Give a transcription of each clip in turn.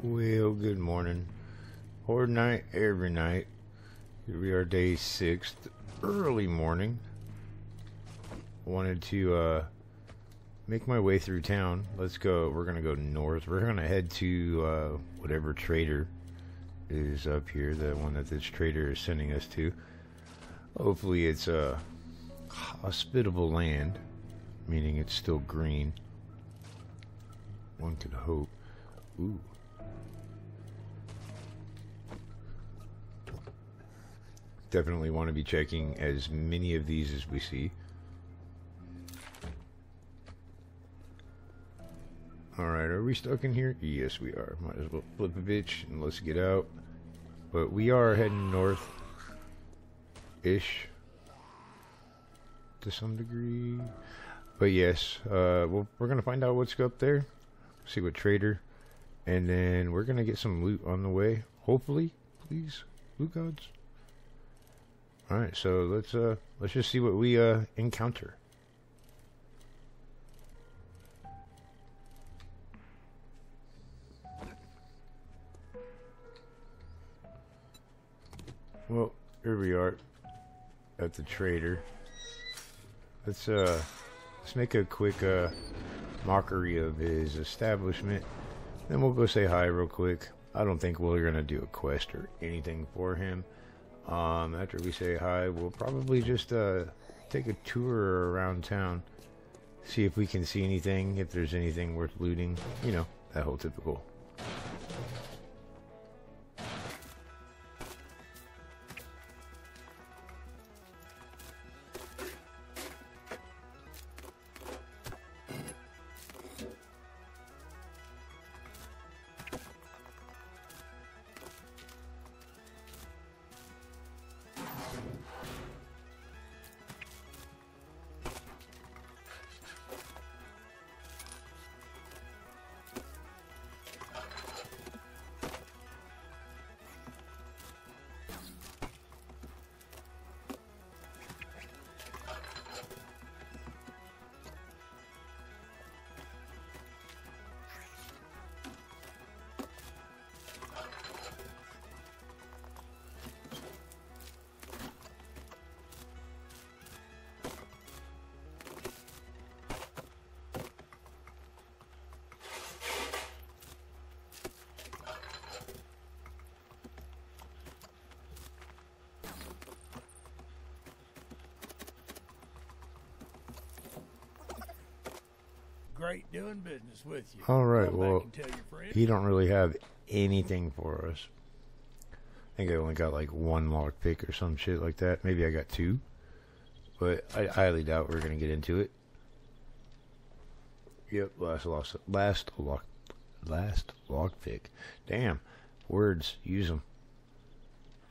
Well, good morning. Horde night every night. Here we are, day six, early morning. Wanted to uh, make my way through town. Let's go. We're gonna go north. We're gonna head to uh, whatever trader is up here, the one that this trader is sending us to. Hopefully, it's a hospitable land, meaning it's still green. One could hope. Ooh. Definitely want to be checking as many of these as we see. Alright, are we stuck in here? Yes, we are. Might as well flip a bitch and let's get out. But we are heading north-ish. To some degree. But yes, uh, we'll, we're going to find out what's up there. See what trader. And then we're going to get some loot on the way. Hopefully. Please. Loot gods. Alright, so let's uh let's just see what we uh encounter. Well, here we are at the trader. Let's uh let's make a quick uh mockery of his establishment. Then we'll go say hi real quick. I don't think we're gonna do a quest or anything for him. Um, after we say hi, we'll probably just uh, take a tour around town, see if we can see anything, if there's anything worth looting. You know, that whole typical. Great doing business with you. All right, Come well, and tell your friends. he don't really have anything for us. I think I only got like one lock pick or some shit like that. Maybe I got two, but I highly doubt we're gonna get into it. Yep, last lost last lock last lock pick. Damn, words use them.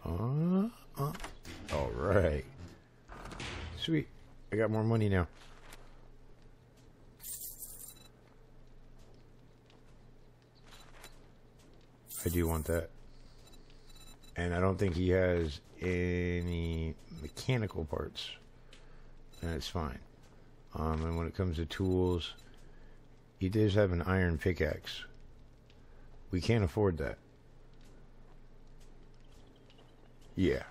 Uh, uh. All right, sweet. I got more money now. I do want that. And I don't think he has any mechanical parts. And it's fine. Um, and when it comes to tools, he does have an iron pickaxe. We can't afford that. Yeah.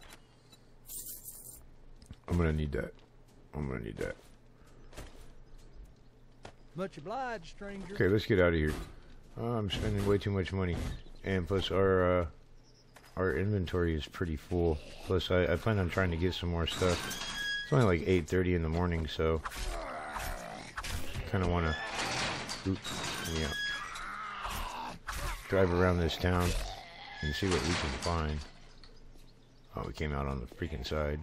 I'm gonna need that. I'm gonna need that. Much obliged, stranger. Okay, let's get out of here. Uh, I'm spending way too much money, and plus our uh, our inventory is pretty full. Plus, I, I plan on trying to get some more stuff. It's only like 8:30 in the morning, so kind of want to, yeah, drive around this town and see what we can find. Oh, we came out on the freaking side.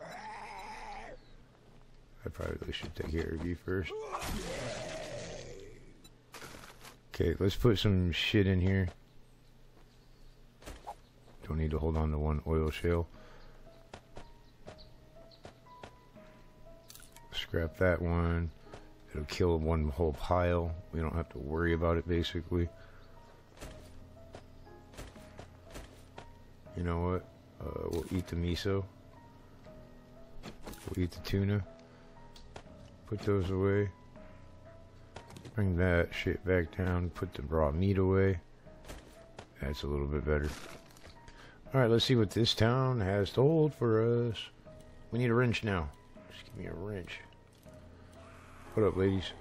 I probably should take care of you first. Okay, let's put some shit in here. Don't need to hold on to one oil shale. Scrap that one. It'll kill one whole pile. We don't have to worry about it basically. You know what? Uh, we'll eat the miso. We'll eat the tuna. Put those away. Bring that shit back down. Put the raw meat away. That's a little bit better. Alright, let's see what this town has to hold for us. We need a wrench now. Just give me a wrench. What up, ladies?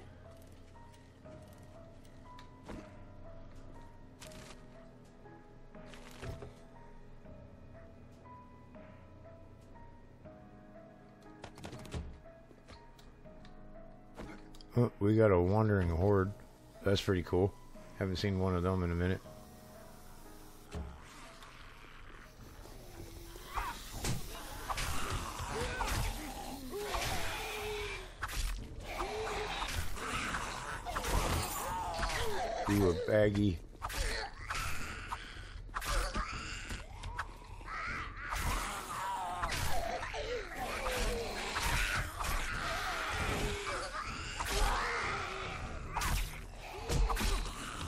We got a wandering horde. That's pretty cool. Haven't seen one of them in a minute. Do a baggy.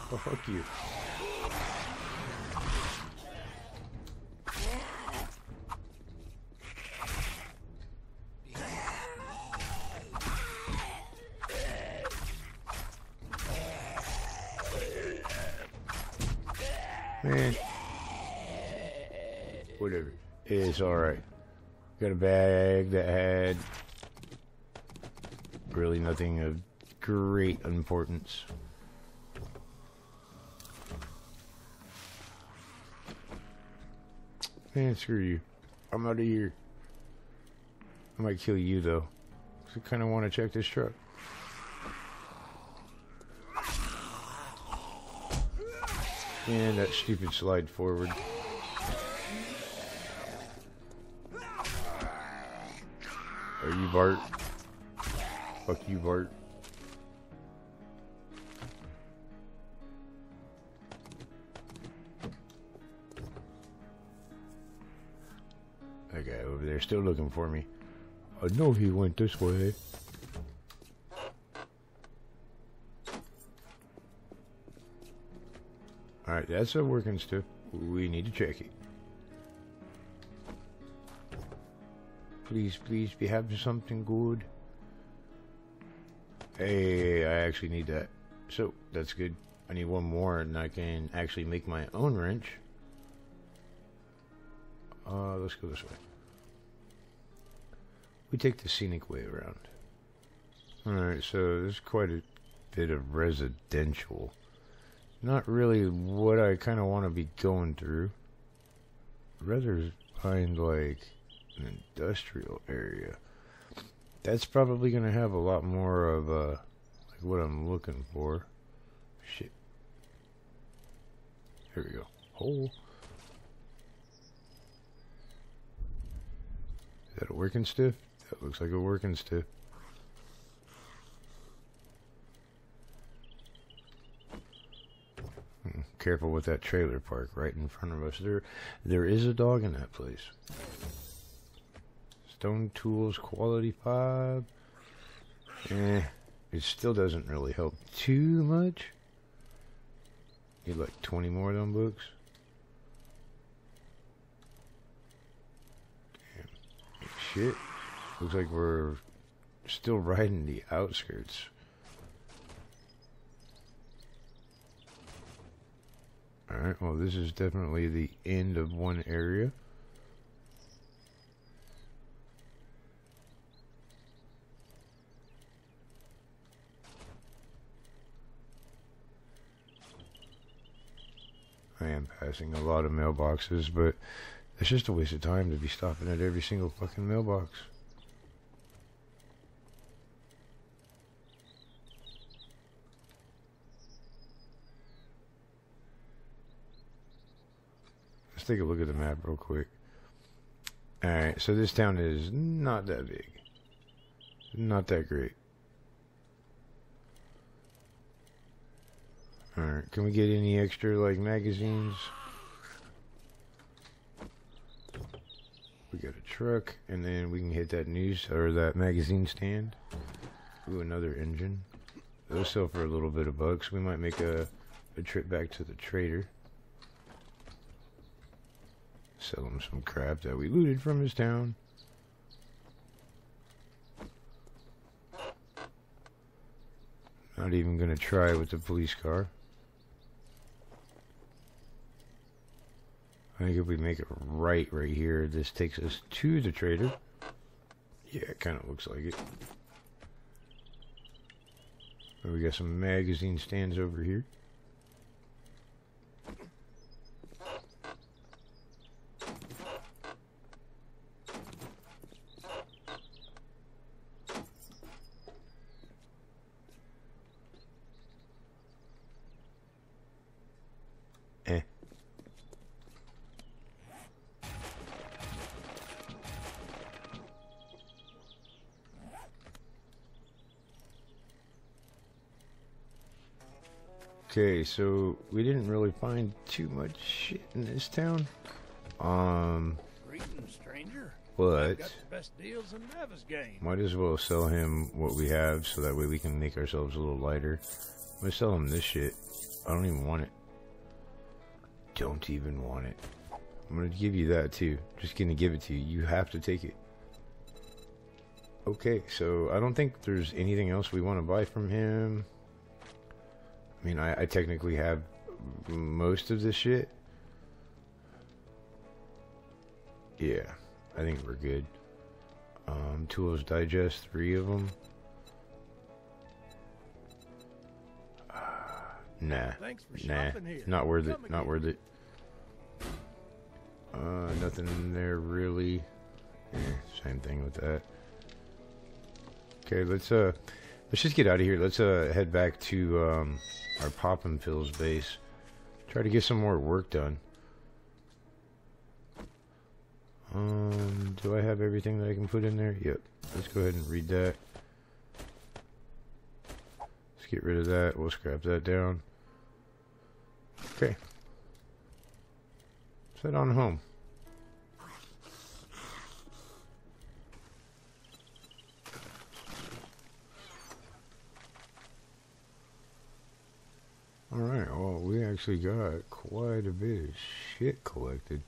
Oh, fuck you. Man. Whatever. It's alright. Got a bag that had really nothing of great importance. Man, screw you. I'm out of here. I might kill you, though. I kind of want to check this truck. And that stupid slide forward. Are you Bart? Fuck you, Bart. There still looking for me. I know he went this way. Alright, that's a working stiff. We need to check it. Please, please, be having something good. Hey, I actually need that. So, that's good. I need one more and I can actually make my own wrench. Uh, let's go this way. We take the scenic way around. Alright, so there's quite a bit of residential. Not really what I kind of want to be going through. Rather find like an industrial area. That's probably going to have a lot more of uh, like what I'm looking for. Shit. Here we go. Hole. Is that a working stiff? That looks like a working stiff. Hmm, Careful with that trailer park right in front of us. There, there is a dog in that place. Stone Tools Quality 5. Eh, it still doesn't really help too much. Need like 20 more of them books. Damn. Shit. Looks like we're still riding the outskirts. Alright, well this is definitely the end of one area. I am passing a lot of mailboxes, but it's just a waste of time to be stopping at every single fucking mailbox. Take a look at the map real quick. Alright, so this town is not that big. Not that great. Alright, can we get any extra, like, magazines? We got a truck, and then we can hit that news, or that magazine stand. Ooh, another engine. Those sell for a little bit of bucks. We might make a, a trip back to the trader. Sell him some crap that we looted from his town. Not even gonna try with the police car. I think if we make it right right here, this takes us to the trader. Yeah, it kind of looks like it. we got some magazine stands over here. Okay, so we didn't really find too much shit in this town. Um. But best deals in Navezgane. Might as well sell him what we have, so that way we can make ourselves a little lighter. I'm gonna sell him this shit. I don't even want it. Don't even want it. I'm gonna give you that too. Just gonna give it to you. You have to take it. Okay, so I don't think there's anything else we want to buy from him. I mean, I, I technically have most of this shit. Yeah, I think we're good. Um, Tools Digest, three of them. Uh, nah, nah, not worth it. Not worth it. Uh, nothing in there really. Eh, same thing with that. Okay, let's uh, let's just get out of here. Let's uh head back to um our Pop and Pills base. Try to get some more work done. Um, do I have everything that I can put in there? Yep. Let's go ahead and read that. Let's get rid of that. We'll scrap that down. Okay. Head on home. Alright, well, we actually got quite a bit of shit collected.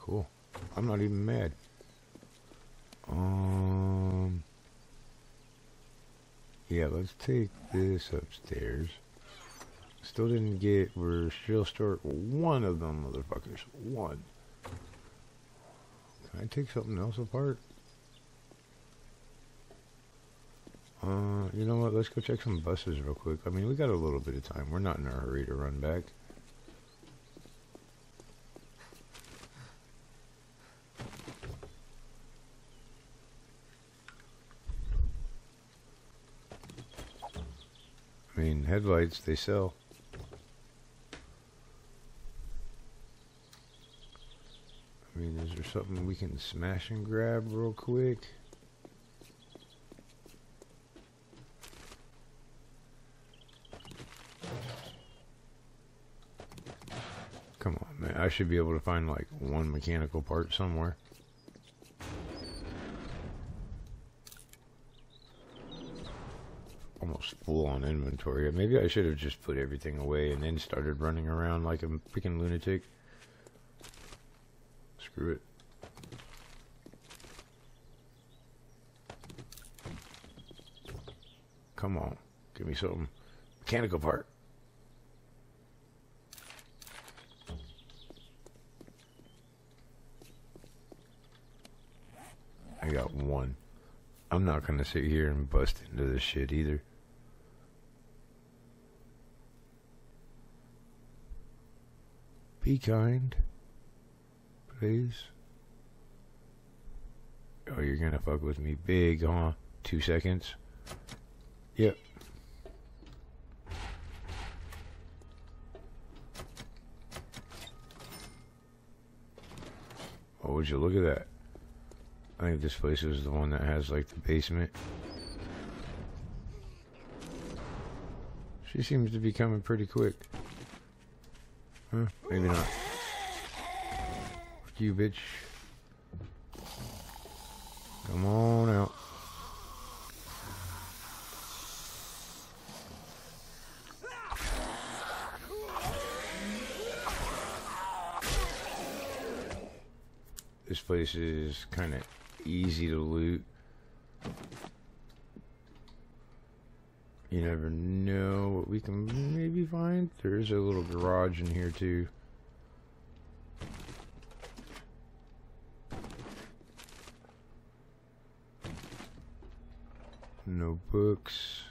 Cool. I'm not even mad. Um... Yeah, let's take this upstairs. Still didn't get, we're still short one of them motherfuckers. One. Can I take something else apart? Uh, you know what? Let's go check some buses real quick. I mean, we got a little bit of time. We're not in a hurry to run back. I mean, headlights, they sell. I mean, is there something we can smash and grab real quick? I should be able to find like one mechanical part somewhere. Almost full on inventory. Maybe I should have just put everything away and then started running around like a freaking lunatic. Screw it. Come on. Give me something. Mechanical part. Got one. I'm not gonna sit here and bust into this shit either. Be kind. Please. Oh, you're gonna fuck with me big, huh? Two seconds. Yep. Oh, would you look at that? I think this place is the one that has like the basement. She seems to be coming pretty quick. Huh? Maybe not. Fuck you, bitch. Come on out. This place is kind of easy to loot. You never know what we can maybe find. There's a little garage in here too. No books.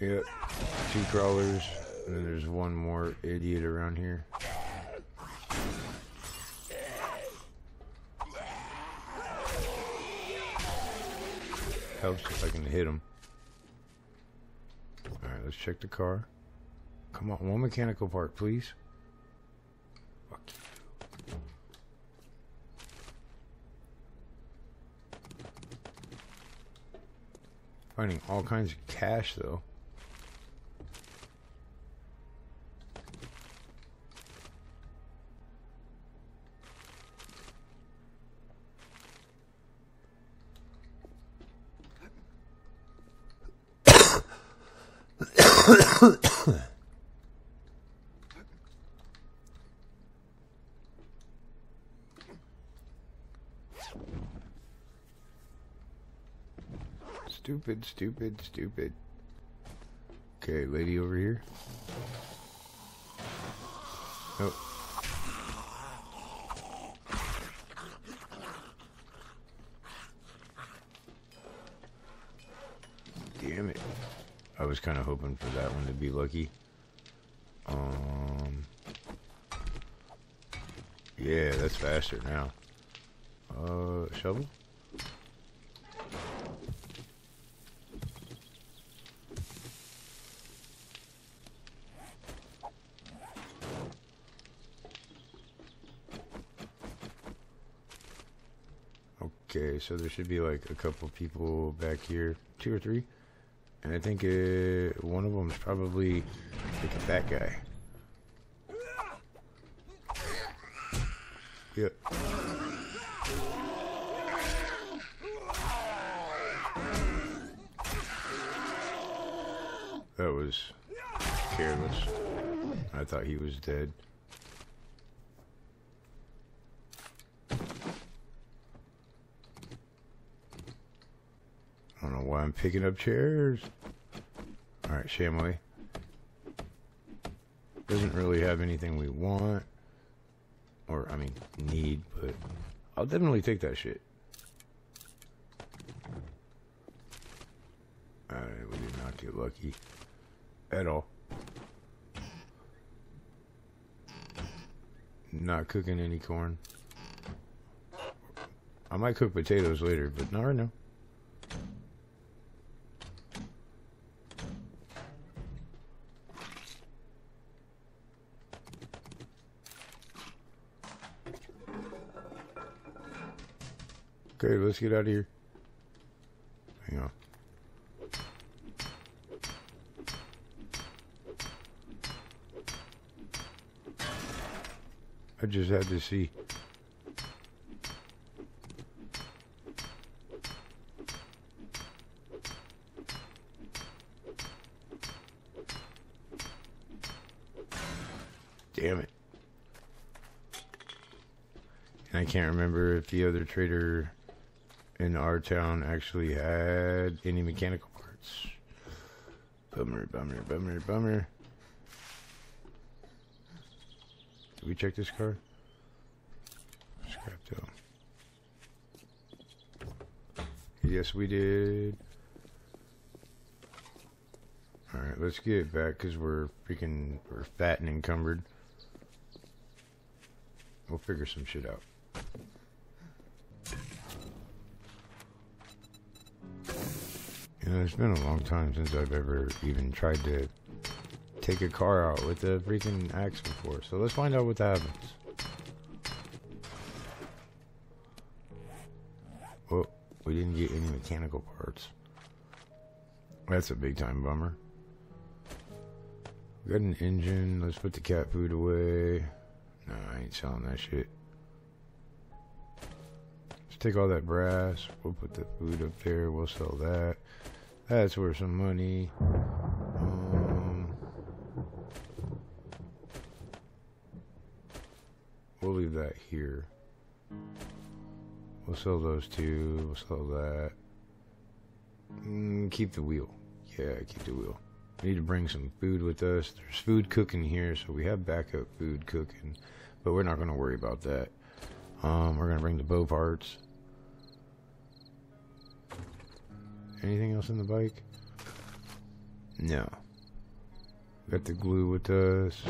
Yep, two crawlers, and then there's one more idiot around here. Helps if I can hit him. Alright, let's check the car. Come on, one mechanical part, please. Finding all kinds of cash, though. Stupid, stupid, stupid. Okay, lady over here. Oh. Damn it. I was kind of hoping for that one to be lucky. Um. Yeah, that's faster now. Uh, shovel? Okay, so there should be like a couple people back here, two or three, and I think uh, one of them is probably fat guy. Yep. That was careless. I thought he was dead. I don't know why I'm picking up chairs. Alright, Shamway. Doesn't really have anything we want. Or, I mean, need, but I'll definitely take that shit. Alright, we did not get lucky. At all. Not cooking any corn. I might cook potatoes later, but not right now. Okay, let's get out of here. Hang on. I just had to see. Damn it. And I can't remember if the other trader in our town actually had any mechanical parts. Bummer, bummer, bummer, bummer. Did we check this car? Scrap tow. Yes, we did. Alright, let's get it back because we're freaking we're fat and encumbered. We'll figure some shit out. You know, it's been a long time since I've ever even tried to take a car out with a freaking axe before. So let's find out what happens. Well, we didn't get any mechanical parts. That's a big time bummer. We got an engine. Let's put the cat food away. No, I ain't selling that shit. Let's take all that brass. We'll put the food up there. We'll sell that. That's worth some money. Um, we'll leave that here. We'll sell those two. We'll sell that. Mm, keep the wheel. Yeah, keep the wheel. We need to bring some food with us. There's food cooking here, so we have backup food cooking. But we're not going to worry about that. Um, we're going to bring the bow parts. Anything else in the bike? No. Got the glue with us.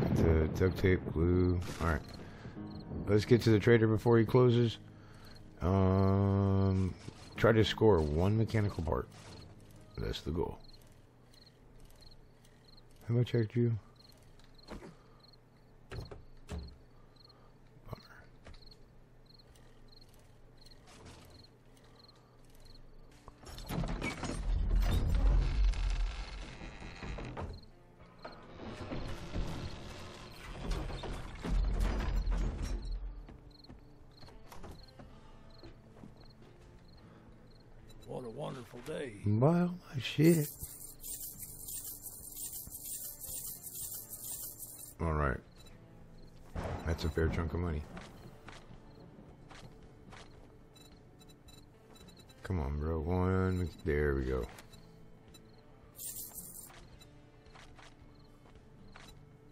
Got the duct tape, glue. Alright. Let's get to the trader before he closes. Um, try to score one mechanical part. That's the goal. Have I checked you? Wonderful day. Well, shit. All right. That's a fair chunk of money. Come on, bro. One. There we go.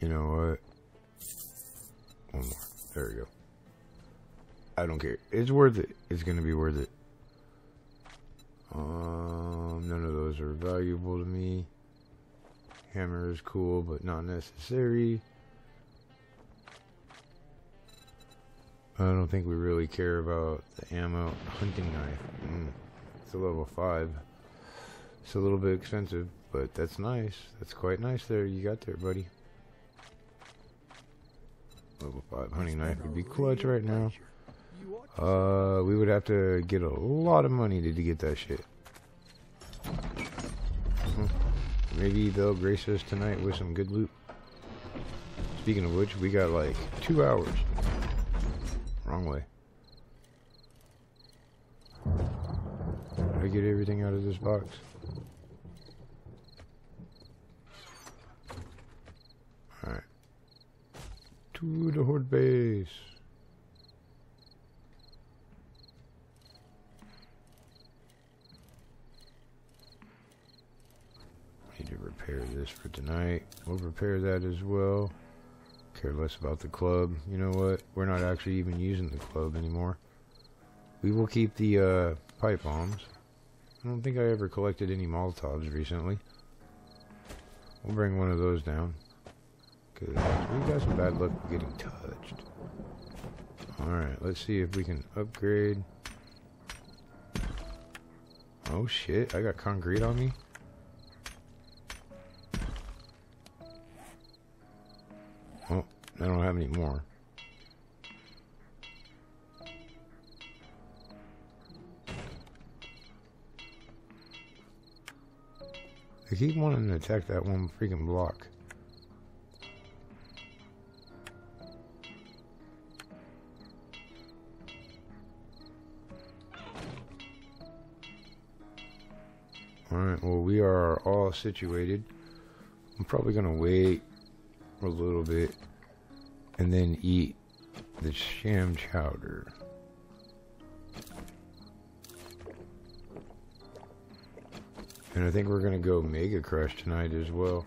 You know what? One more. There we go. I don't care. It's worth it. It's going to be worth it. Um, none of those are valuable to me. Hammer is cool, but not necessary. I don't think we really care about the ammo. Hunting knife. Mm, it's a level 5. It's a little bit expensive, but that's nice. That's quite nice there. You got there, buddy. Level 5 hunting knife would be clutch right now. Uh, we would have to get a lot of money to, to get that shit. Maybe they'll grace us tonight with some good loot. Speaking of which, we got like two hours. Wrong way. I get everything out of this box? Alright. To the horde base. Need to repair this for tonight. We'll repair that as well. Care less about the club. You know what? We're not actually even using the club anymore. We will keep the uh, pipe bombs. I don't think I ever collected any Molotovs recently. We'll bring one of those down. Because we got some bad luck getting touched. Alright, let's see if we can upgrade. Oh shit, I got concrete on me? I don't have any more. I keep wanting to attack that one freaking block. Alright, well we are all situated. I'm probably gonna wait a little bit and then eat the sham chowder. And I think we're gonna go Mega Crush tonight as well.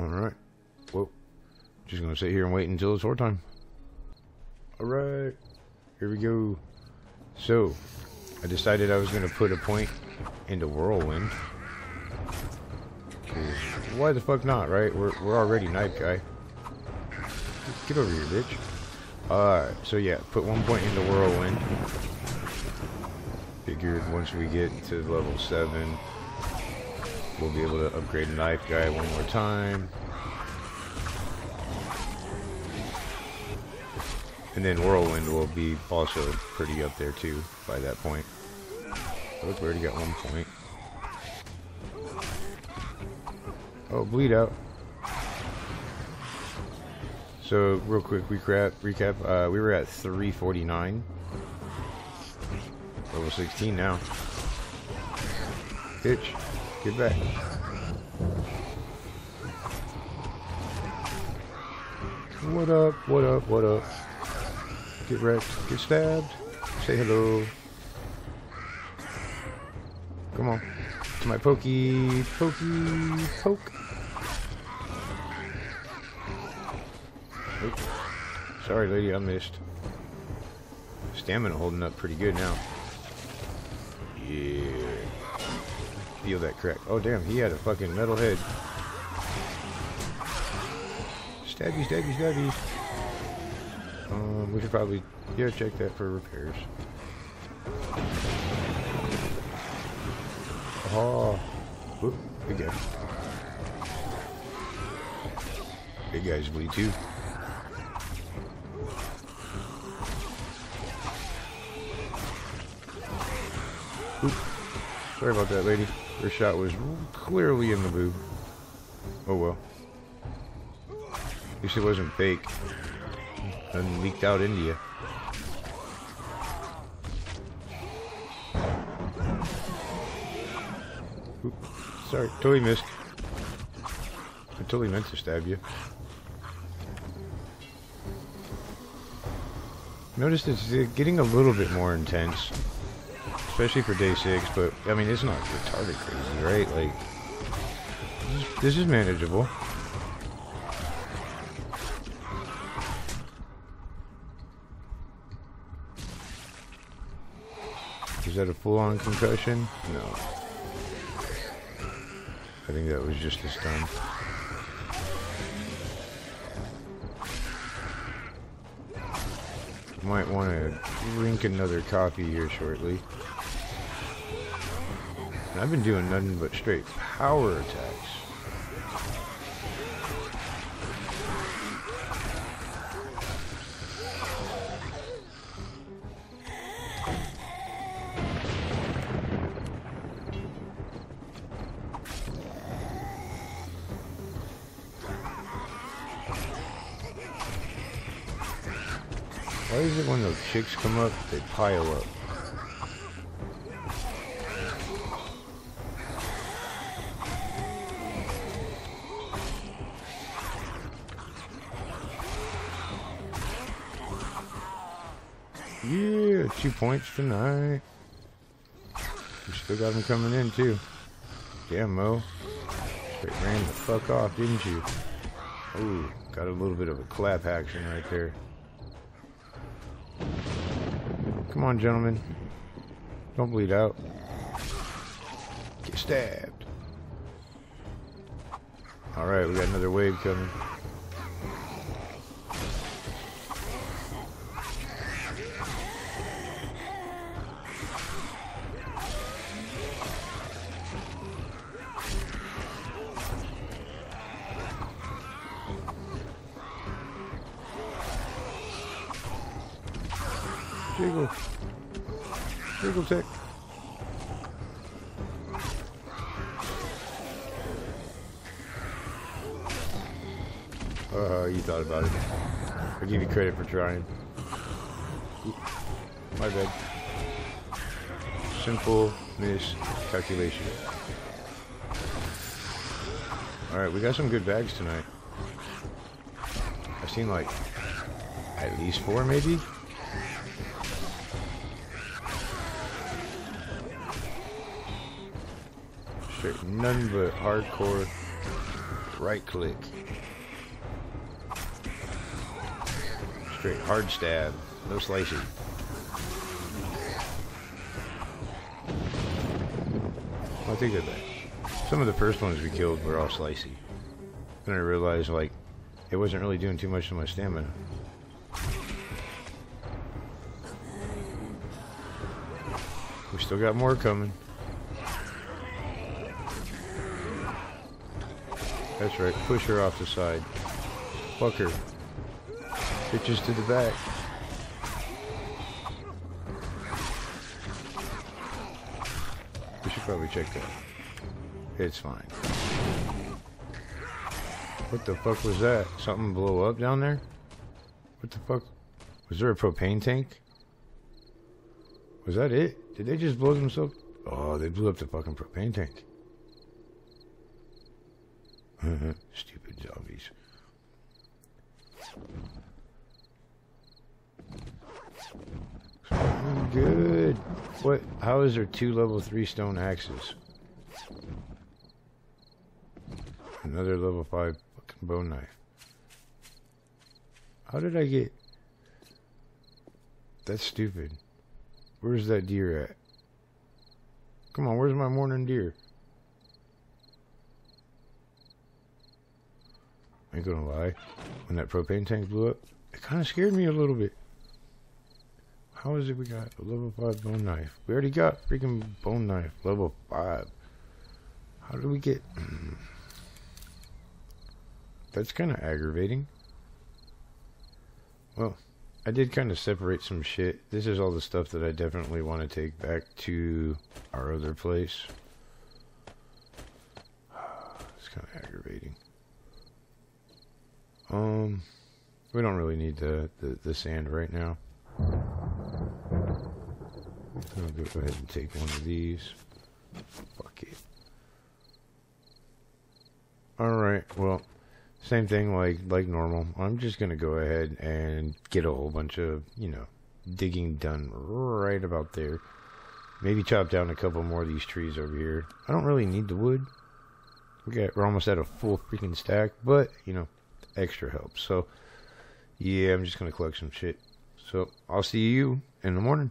Alright. Well, just gonna sit here and wait until it's war time. Alright. Here we go. So, I decided I was going to put a point into Whirlwind. Why the fuck not, right? We're, we're already Knife Guy. Get over here, bitch. Alright, so yeah, put one point into Whirlwind. Figured once we get to level 7, we'll be able to upgrade Knife Guy one more time. And then Whirlwind will be also pretty up there too by that point. We already got one point. Oh, bleed out. So, real quick recap. Recap. Uh, we were at 349. Level 16 now. bitch. Get back. What up? What up? What up? Get wrecked. Get stabbed. Say hello. Come on. To my pokey, pokey, poke. Oop. Sorry, lady, I missed. Stamina holding up pretty good now. Yeah. Feel that crack. Oh, damn, he had a fucking metal head. Stabby, stabby, stabby. Um, we should probably, yeah, check that for repairs. Oh. Whoop, big guy. Big guys bleed too. Oop. Sorry about that, lady. Her shot was clearly in the boob. Oh well. At least it wasn't fake. And leaked out India. Oop. Sorry, totally missed. I totally meant to stab you. Noticed it's getting a little bit more intense especially for day six. But I mean, it's not retarded crazy, right? Like, this is, this is manageable. Is that a full-on concussion? No. I think that was just a stun. Might want to drink another coffee here shortly. I've been doing nothing but straight power attacks. Chicks come up, they pile up? Yeah, two points tonight. We still got them coming in too. Damn, Mo. Straight ran the fuck off, didn't you? Ooh, got a little bit of a clap action right there. Come on, gentlemen. Don't bleed out. Get stabbed. Alright, we got another wave coming. Trying. My bad. Simple miscalculation. Alright, we got some good bags tonight. I've seen like at least four maybe? Straight none but hardcore right click. Hard stab, no slicing. I think that some of the first ones we killed were all slicey. Then I realized like it wasn't really doing too much to my stamina. We still got more coming. That's right, push her off the side. Fuck her. Bitches to the back. We should probably check that. It's fine. What the fuck was that? Something blow up down there? What the fuck? Was there a propane tank? Was that it? Did they just blow themselves? Oh, they blew up the fucking propane tank. Stupid zombies. I'm good. What? How is there two level three stone axes? Another level five fucking bone knife. How did I get? That's stupid. Where's that deer at? Come on, where's my morning deer? I ain't gonna lie. When that propane tank blew up, it kind of scared me a little bit. How is it we got a level 5 bone knife? We already got freaking bone knife, level 5. How did we get... That's kind of aggravating. Well, I did kind of separate some shit. This is all the stuff that I definitely want to take back to our other place. It's kind of aggravating. Um, we don't really need the, the, the sand right now. I'll go ahead and take one of these. Fuck it. Alright, well, same thing like like normal. I'm just gonna go ahead and get a whole bunch of, you know, digging done right about there. Maybe chop down a couple more of these trees over here. I don't really need the wood. We got we're almost at a full freaking stack, but you know, extra helps. So yeah, I'm just gonna collect some shit. So I'll see you in the morning.